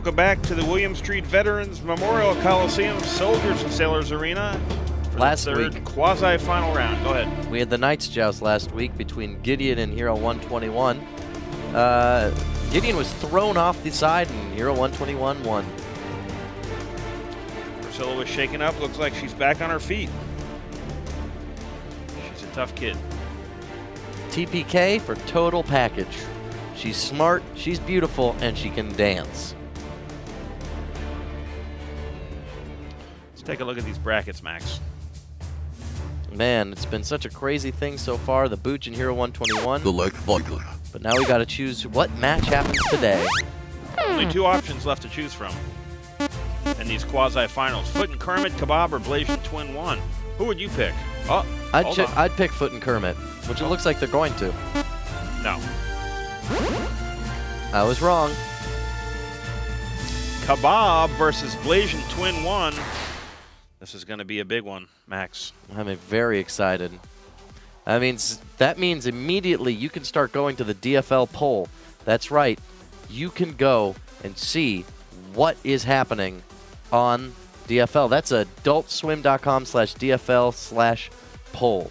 Welcome back to the Williams Street Veterans Memorial Coliseum Soldiers and Sailors Arena for Last week. quasi-final round. Go ahead. We had the Knights joust last week between Gideon and Hero 121. Uh, Gideon was thrown off the side and Hero 121 won. Priscilla was shaken up. Looks like she's back on her feet. She's a tough kid. TPK for total package. She's smart, she's beautiful, and she can dance. Let's take a look at these brackets, Max. Man, it's been such a crazy thing so far. The Booch and Hero 121. Select fighter. But now we got to choose what match happens today. Only two options left to choose from in these quasi-finals. Foot and Kermit, Kabob, or Blasian Twin 1. Who would you pick? Oh, I'd, hold ch- on. I'd pick Foot and Kermit, which it looks like they're going to. No. I was wrong. Kabob versus Blasian Twin 1. This is going to be a big one, Max. I'm very excited. I mean, that means immediately you can start going to the DFL poll. That's right. You can go and see what is happening on DFL. That's adultswim.com slash DFL slash poll.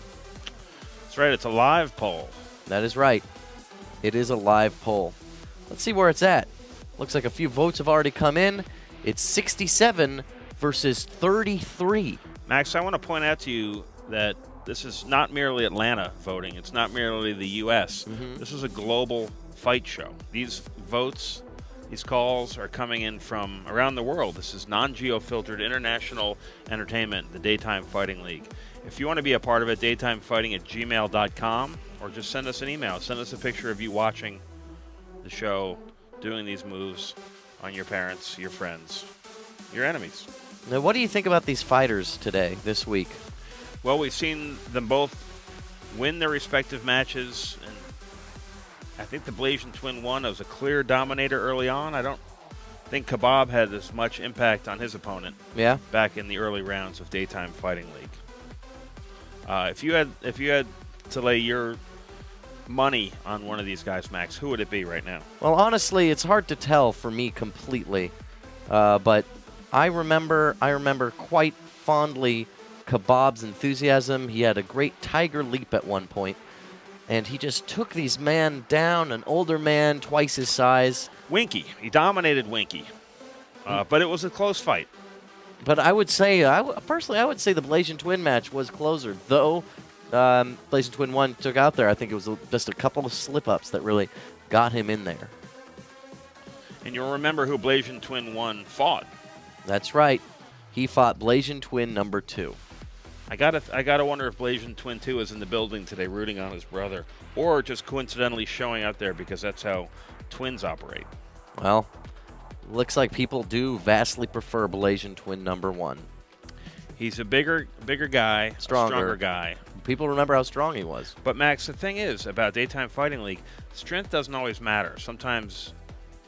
That's right, it's a live poll. That is right. It is a live poll. Let's see where it's at. Looks like a few votes have already come in. It's 67 versus 33. Max, I want to point out to you that this is not merely Atlanta voting. It's not merely the U.S. Mm-hmm. This is a global fight show. These votes, these calls are coming in from around the world. This is non-geo-filtered international entertainment, the Daytime Fighting League. If you want to be a part of it, daytimefighting at gmail.com, or just send us an email. Send us a picture of you watching the show, doing these moves on your parents, your friends, your enemies. Now, what do you think about these fighters today, this week? Well, we've seen them both win their respective matches, and I think the Blasian Twin one was a clear dominator early on. I don't think Kabob had as much impact on his opponent Yeah? back in the early rounds of Daytime Fighting League. Uh, if you had if you had to lay your money on one of these guys, Max, who would it be right now? Well, honestly, it's hard to tell for me completely, uh, but I remember I remember quite fondly Kabob's enthusiasm. He had a great tiger leap at one point, and he just took these man down, an older man, twice his size. Winky. He dominated Winky, uh, but it was a close fight. But I would say, I w- personally, I would say the Blasian Twin match was closer, though. Um, Blasian Twin one took out there. I think it was just a couple of slip ups that really got him in there. And you'll remember who Blasian Twin one fought. That's right. He fought Blasian Twin number two. I gotta, I gotta wonder if Blasian Twin Two is in the building today, rooting on his brother, or just coincidentally showing up there because that's how twins operate. Well, looks like people do vastly prefer Blasian Twin number one. He's a bigger, bigger guy, Stronger. stronger guy. People remember how strong he was. But Max, the thing is about daytime fighting league, strength doesn't always matter. Sometimes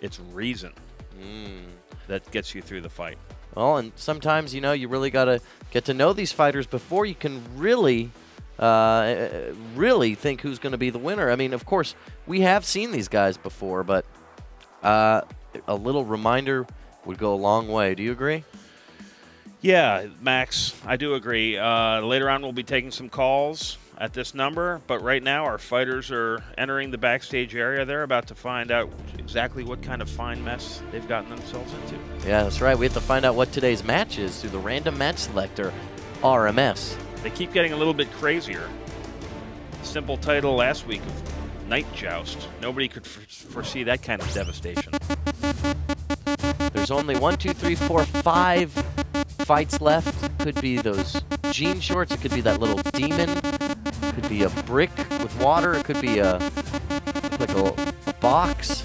it's reason Mm. that gets you through the fight. Well, and sometimes, you know, you really got to get to know these fighters before you can really, uh, really think who's going to be the winner. I mean, of course, we have seen these guys before, but uh, a little reminder would go a long way. Do you agree? Yeah, Max, I do agree. Uh, later on, we'll be taking some calls at this number, but right now, our fighters are entering the backstage area. They're about to find out exactly what kind of fine mess they've gotten themselves into. Yeah, that's right. We have to find out what today's match is through the random match selector, RMS. They keep getting a little bit crazier. Simple title last week of Night Joust. Nobody could foresee that kind of devastation. There's only one, two, three, four, five fights left. Could be those jean shorts. It could be that little demon. Could be a brick with water. It could be a like a, a box.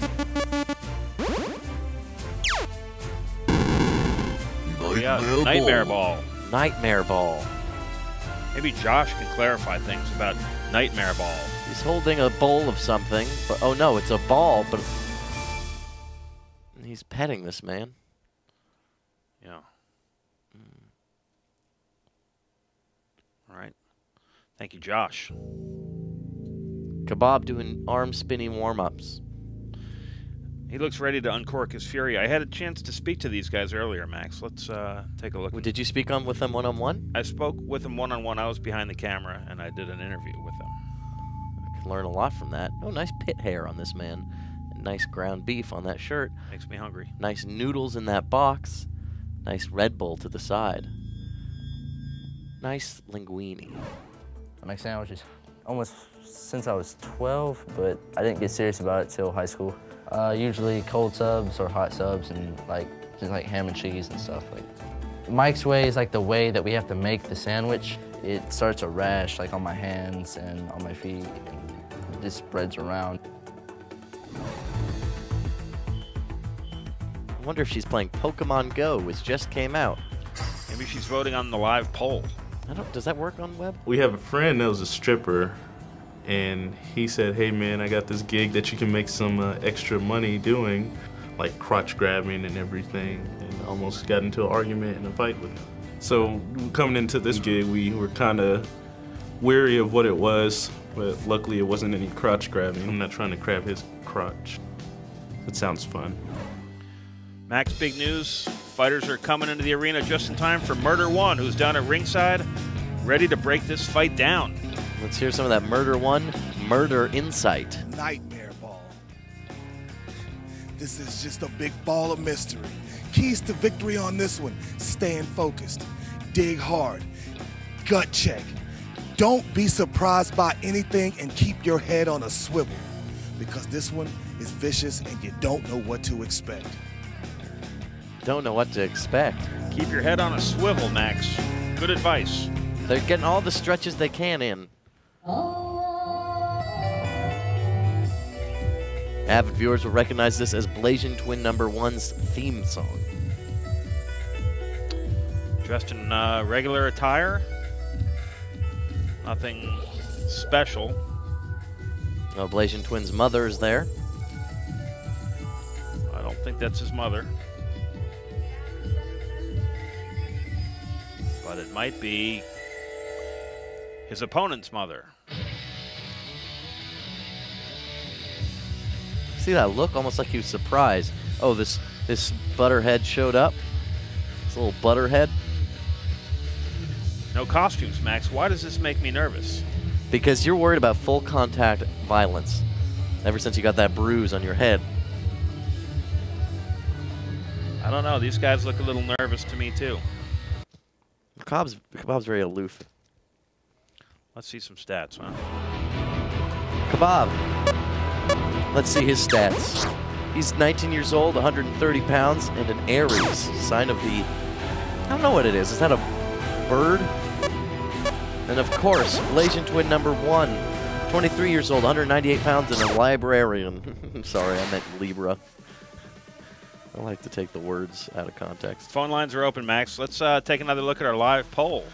Yeah, Nightmare, Nightmare Ball. Nightmare ball. Maybe Josh can clarify things about Nightmare Ball. He's holding a bowl of something, but oh no, it's a ball. But he's petting this man. Yeah. Hmm. All right. Thank you, Josh. Kabob doing arm spinning warm ups. He looks ready to uncork his fury. I had a chance to speak to these guys earlier, Max. Let's uh, take a look. Well, Did you speak on with them one on one? I spoke with them one on one. I was behind the camera and I did an interview with them. I can learn a lot from that. Oh, nice pit hair on this man. And nice ground beef on that shirt. Makes me hungry. Nice noodles in that box. Nice Red Bull to the side. Nice linguine. I make sandwiches almost since I was 12, but I didn't get serious about it till high school. Uh, usually cold subs or hot subs and like just like ham and cheese and stuff. Like Mike's way is like the way that we have to make the sandwich. It starts a rash like on my hands and on my feet and it just spreads around. I wonder if she's playing Pokemon Go, which just came out. Maybe she's voting on the live poll. I don't. Does that work on web? We have a friend that was a stripper, and he said, "Hey man, I got this gig that you can make some uh, extra money doing, like crotch grabbing and everything." And almost got into an argument and a fight with him. So coming into this gig, we were kind of weary of what it was, but luckily it wasn't any crotch grabbing. I'm not trying to grab his crotch. It sounds fun. Max, big news. Fighters are coming into the arena just in time for Murder One, who's down at ringside, ready to break this fight down. Let's hear some of that Murder One Murder Insight. Nightmare ball. This is just a big ball of mystery. Keys to victory on this one staying focused, dig hard, gut check. Don't be surprised by anything and keep your head on a swivel because this one is vicious and you don't know what to expect. Don't know what to expect. Keep your head on a swivel, Max. Good advice. They're getting all the stretches they can in. Avid viewers will recognize this as Blasian Twin Number One's theme song. Dressed in uh, regular attire. Nothing special. Oh, Blasian Twin's mother is there. I don't think that's his mother. Might be his opponent's mother. See that look? Almost like he was surprised. Oh, this this butterhead showed up. This little butterhead. No costumes, Max. Why does this make me nervous? Because you're worried about full contact violence. Ever since you got that bruise on your head. I don't know. These guys look a little nervous to me, too. Cobb's Kabob's very aloof. Let's see some stats, huh? Kabob. Let's see his stats. He's 19 years old, 130 pounds, and an Aries. Sign of the. I don't know what it is. Is that a bird? And of course, Blasian Twin number one. 23 years old, 198 pounds, and a librarian. Sorry, I meant Libra. I like to take the words out of context. Phone lines are open, Max. Let's uh, take another look at our live poll.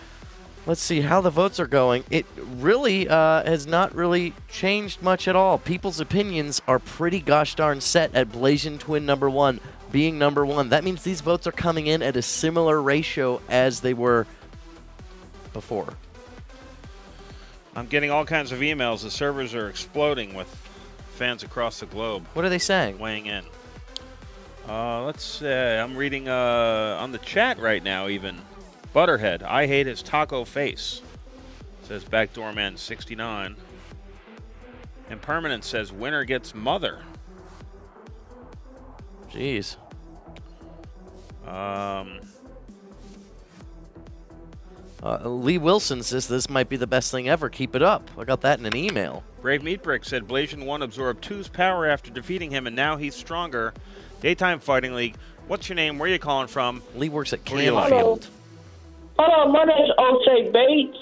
Let's see how the votes are going. It really uh, has not really changed much at all. People's opinions are pretty gosh darn set at Blasian Twin number one being number one. That means these votes are coming in at a similar ratio as they were before. I'm getting all kinds of emails. The servers are exploding with fans across the globe What are they saying? weighing in. Uh, let's say I'm reading uh, on the chat right now. Even Butterhead, I hate his taco face. Says Backdoor Man 69. And Permanent says winner gets mother. Jeez. Um, Uh, Lee Wilson says this might be the best thing ever. Keep it up. I got that in an email. Brave Meatbrick said Blasian 1 absorbed 2's power after defeating him, and now he's stronger. Daytime Fighting League. What's your name? Where are you calling from? Lee works at What do? Canfield. Hello, my name is O.J. Bates,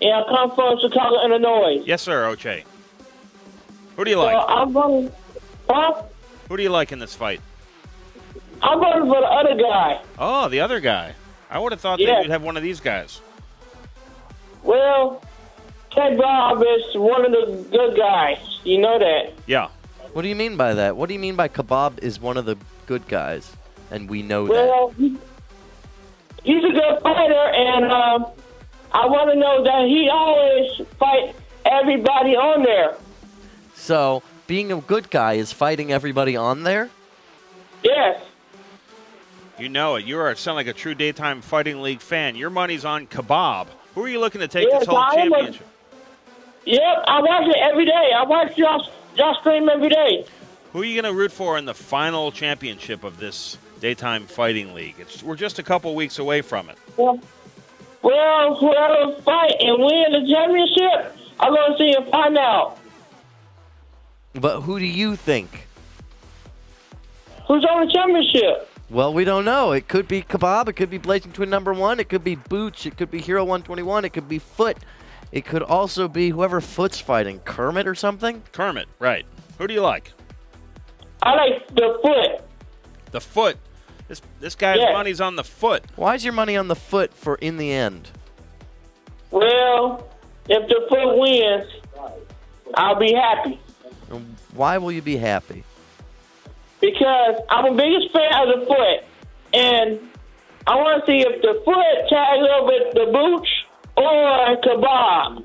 and I come from Chicago, Illinois. Yes, sir, Oche. Who do you So like? I'm voting. Huh? Who do you like in this fight? I'm voting for the other guy. Oh, the other guy. I would have thought Yeah. that you'd have one of these guys. Well, Kabob is one of the good guys. You know that. Yeah. What do you mean by that? What do you mean by Kabob is one of the good guys? And we know that. Well, he's a good fighter, and um, I want to know that he always fight everybody on there. So, being a good guy is fighting everybody on there? Yes. You know it. You are sound like a true daytime fighting league fan. Your money's on Kabob. Who are you looking to take Yes, this whole I am a- championship? Yep, I watch it every day. I watch y'all, y'all stream every day. Who are you going to root for in the final championship of this daytime fighting league? It's, we're just a couple weeks away from it. Well, well, whoever fight and win the championship, I'm going to see and find out But who do you think? who's on the championship. Well, we don't know. It could be Kabob. It could be Blasian Twin number one. It could be Booch. It could be Hero 121. It could be Foot. It could also be whoever Foot's fighting, Kermit or something. Kermit, right. Who do you like? I like the foot. The foot. This this guy's Yeah. money's on the foot. Why is your money on the Foot for in the end? Well, if the foot wins, I'll be happy And Why will you be happy? because I'm the biggest fan of the foot, and I want to see if the foot tags over the booch or kabob.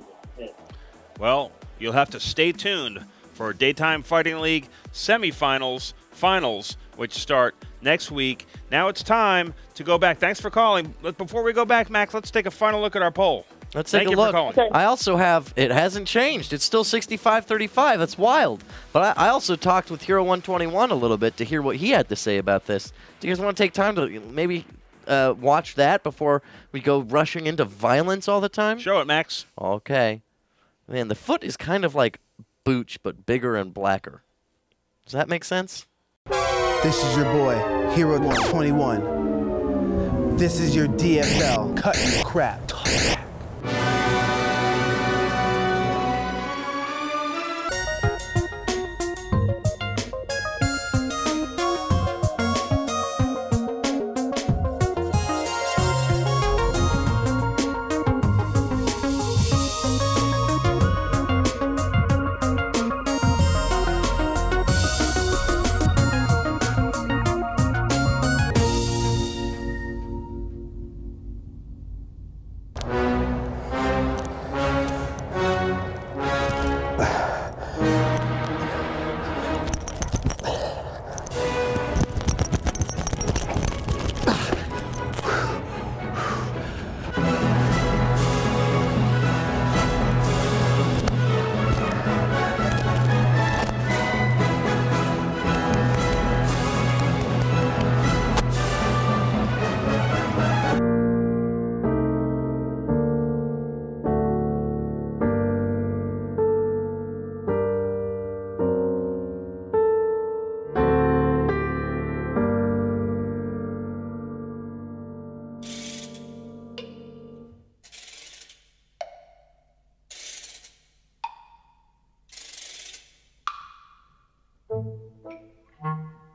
Well, you'll have to stay tuned for Daytime Fighting League semifinals, finals, which start next week. Now it's time to go back. Thanks for calling. But before we go back, Max, let's take a final look at our poll. Let's Thank take a you for look. calling. Okay. I also have, it hasn't changed. It's still 65 35. That's wild. But I, I also talked with Hero 121 a little bit to hear what he had to say about this. Do you guys want to take time to maybe uh, watch that before we go rushing into violence all the time? Show it, Max. Okay. Man, the foot is kind of like Booch, but bigger and blacker. Does that make sense? This is your boy, Hero 121. This is your DFL cutting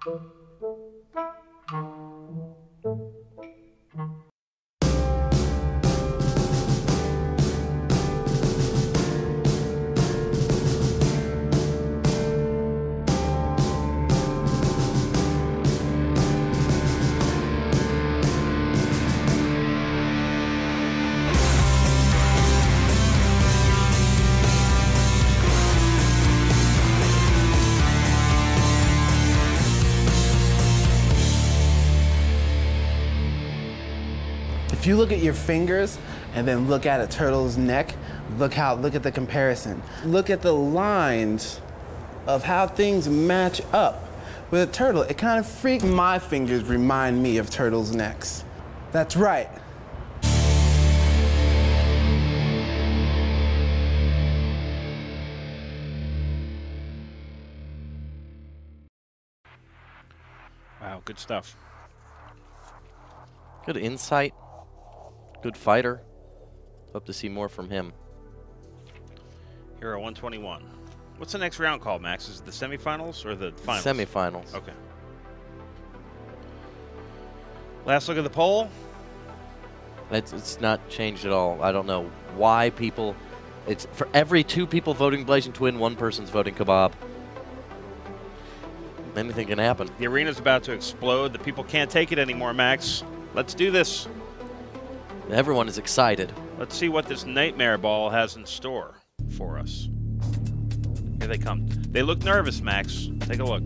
the crap. If you look at your fingers and then look at a turtle's neck, look how look at the comparison. Look at the lines of how things match up. With a turtle, it kind of freaked my fingers remind me of turtles' necks. That's right. Wow, good stuff. Good insight. Good fighter. Hope to see more from him. Hero 121. What's the next round called, Max? Is it the semifinals or the finals? Semifinals. Okay. Last look at the poll. It's, it's not changed at all. I don't know why people. It's for every two people voting Blasian Twin, one person's voting Kabob. Anything can happen. The arena's about to explode. The people can't take it anymore, Max. Let's do this. Everyone is excited. Let's see what this nightmare ball has in store for us. Here they come. They look nervous, Max. Take a look.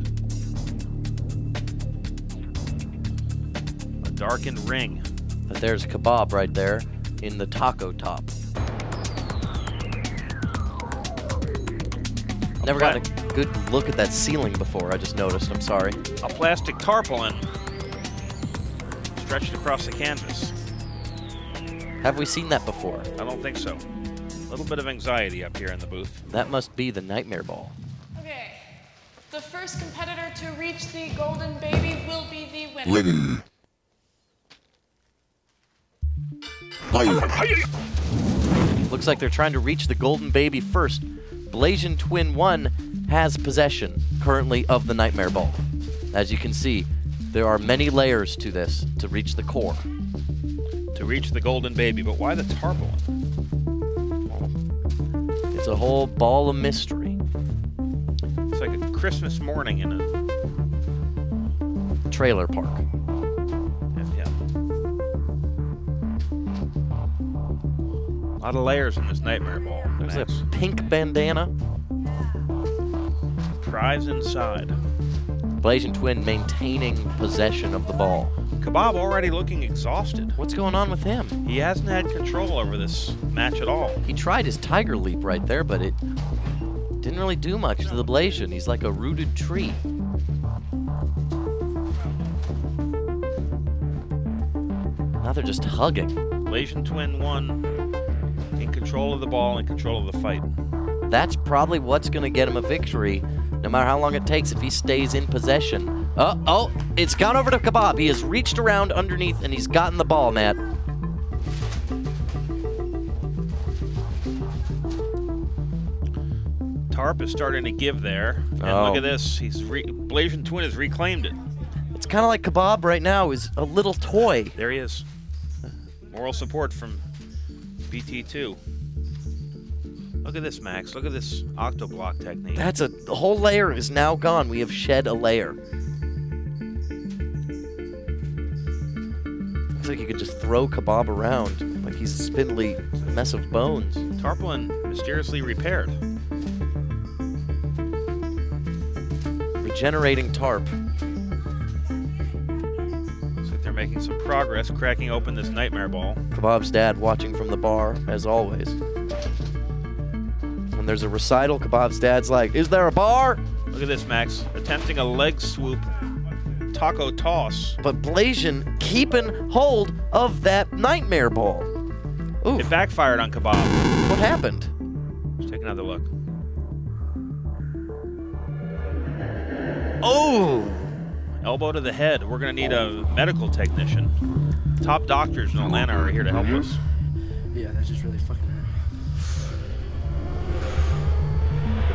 A darkened ring. But there's kabob right there in the taco top. Never got a good look at that ceiling before, I just noticed. I'm sorry. A plastic tarpaulin stretched across the canvas. Have we seen that before? I don't think so. A little bit of anxiety up here in the booth. That must be the nightmare ball. Okay. The first competitor to reach the golden baby will be the winner. Ready. Looks like they're trying to reach the golden baby first. Blasian Twin 1 has possession currently of the nightmare ball. As you can see, there are many layers to this to reach the core. Reach the golden baby, but why the tarpaulin? It's a whole ball of mystery. It's like a Christmas morning in a Trailer park. yeah. A lot of layers in this nightmare ball. There's Max. a pink bandana. Prize inside. Blasian Twin maintaining possession of the ball. Kabob already looking exhausted. What's going on with him? He hasn't had control over this match at all. He tried his tiger leap right there, but it didn't really do much to the Blasian. He's like a rooted tree. Now they're just hugging. Blasian Twin one in control of the ball, in control of the fight. That's probably what's going to get him a victory, no matter how long it takes if he stays in possession. Oh, oh, it's gone over to Kabob. He has reached around underneath and he's gotten the ball, Matt. Tarp is starting to give there. And Oh. look at this. He's re- Blasian Twin has reclaimed it. It's kind of like Kabob right now is a little toy. There he is. Moral support from BT2. Look at this, Max. Look at this octoblock technique. That's a the whole layer is now gone. We have shed a layer. Like you could just throw Kabob around like he's a spindly mess of bones. Tarpaulin mysteriously repaired. Regenerating tarp. Looks like they're making some progress, cracking open this nightmare ball. Kabob's dad watching from the bar, as always. When there's a recital, Kabob's dad's like, Is there a bar? Look at this, Max. Attempting a leg swoop taco toss. But Blasian keeping hold of that nightmare ball. Ooh, It backfired on Kabob. what happened? Let's take another look. Oh! Elbow to the head. We're going to need a medical technician. Top doctors in Atlanta are here to help us. Yeah, that's just really fucking hurt.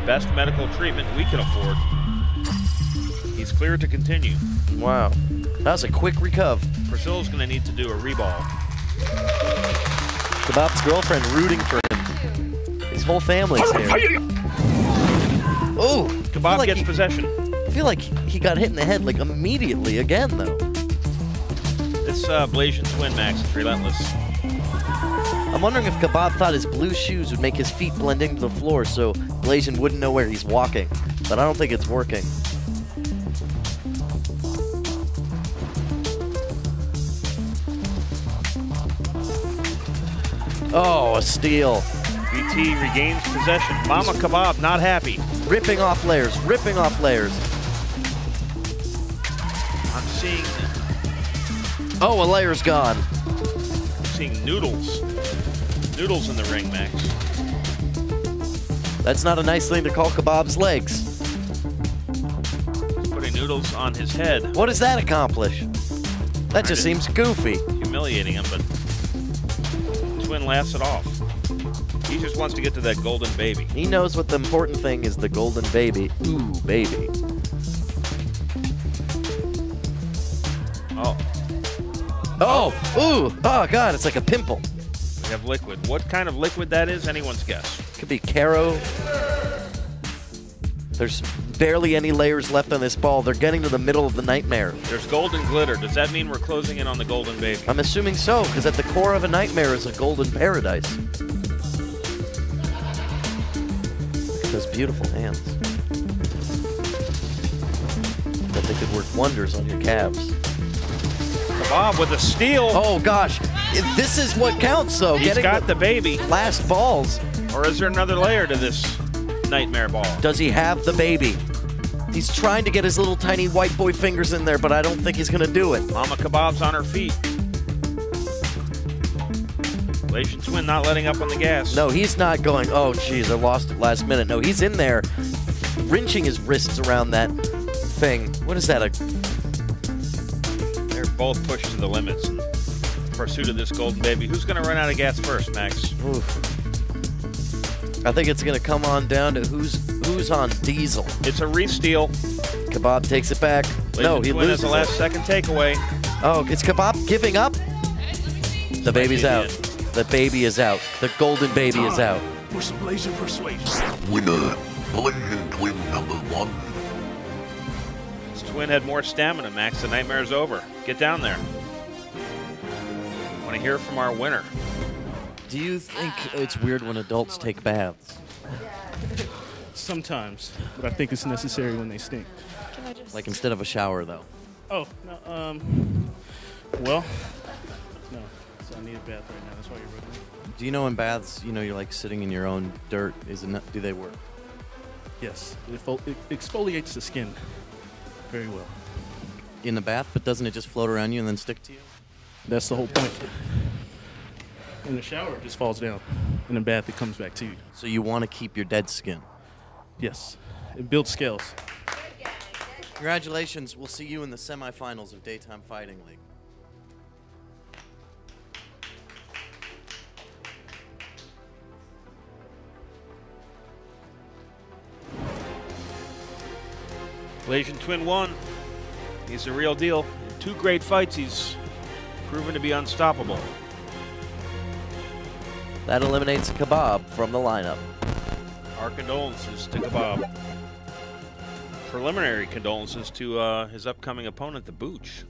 The best medical treatment we can afford. He's clear to continue. Wow. That was a quick recov. Priscilla's going to need to do a reball. Kabob's girlfriend rooting for him. His whole family's here. Oh! Kabob like gets he- possession. I feel like he got hit in the head like immediately again, though. This uh, Blasian twin Max is relentless. I'm wondering if Kabob thought his blue shoes would make his feet blend into the floor so Blasian wouldn't know where he's walking. But I don't think it's working. Oh, a steal. BT regains possession. Mama Kabob not happy. Ripping off layers, ripping off layers. I'm seeing Oh, a layer's gone. I'm seeing noodles. Noodles in the ring, Max. That's not a nice thing to call Kabob's legs. Putting noodles on his head. What does that accomplish? That just seems goofy. Humiliating him, but Twin laughs it off. He just wants to get to that golden baby. He knows what the important thing is the golden baby. Ooh, baby. Oh, Oh, ooh, oh god, it's like a pimple. we have liquid. What kind of liquid that is, anyone's guess. Could be Karo. There's barely any layers left on this ball. They're getting to the middle of the nightmare. There's golden glitter. Does that mean we're closing in on the golden baby? I'm assuming so, because at the core of a nightmare is a golden paradise. Look at those beautiful hands. Bet they could work wonders on your calves. Bob with a steal. Oh gosh, this is what counts though. He's getting got the baby. last balls. Or is there another layer to this nightmare ball? Does he have the baby? He's trying to get his little tiny white boy fingers in there, but I don't think he's gonna do it. Mama Kabob's on her feet. Blasian Twin not letting up on the gas. No, he's not going, oh geez, I lost it last minute. No, he's in there wrenching his wrists around that thing. What is that? A They're both pushed to the limits in pursuit of this golden baby. Who's going to run out of gas first, Max? oof. I think it's gonna come on down to who's who's on diesel. It's a re-steal. Kabob takes it back. no, Blasian he Twin has loses the it. last second takeaway. Oh, it's Kabob giving up? The baby's out. end. The baby is out. The golden baby is out. For some laser persuasion. Winner, Blasian Twin number one. This Twin had more stamina, Max. The nightmare's over. Get down there. I Want to hear from our winner. Do you think it's weird when adults take baths? Sometimes, but I think it's necessary when they stink. Can I just Like instead of a shower, though. Oh, no, um, well, no. So I need a bath right now. That's why you're rubbing. Do you know in baths, you know, you're like sitting in your own dirt? Is it not, do they work? Yes, it, fo- it exfoliates the skin very well. In the bath, but doesn't it just float around you and then stick to you? That's the whole point. In the shower, it just falls down. In the bath, it comes back to you. So you want to keep your dead skin. Yes, it builds scales. Congratulations. We'll see you in the semifinals of Daytime Fighting League. Blasian Twin One. He's the real deal. In two great fights, he's proven to be unstoppable. That eliminates Kabob from the lineup. Our condolences to Kabob. Preliminary condolences to uh, his upcoming opponent, the Booch.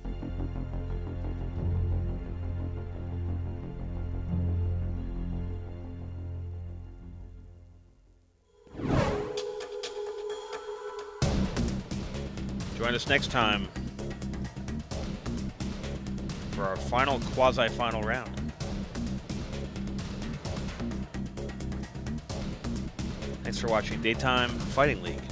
Join us next time for our final quasi-final round. Thanks for watching Daytime Fighting League.